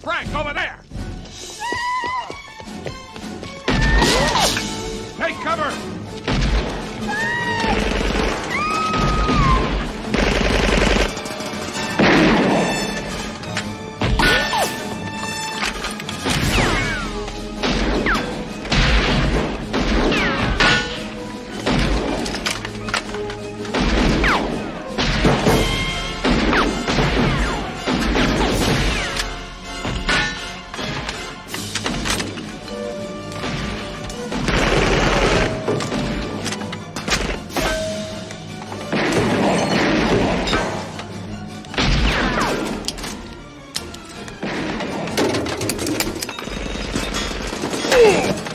Frank, over there! Take cover! Yeah!